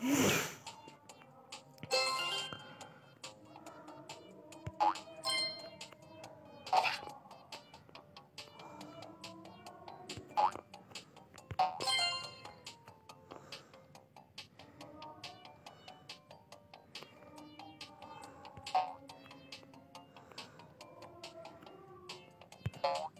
Yeah. you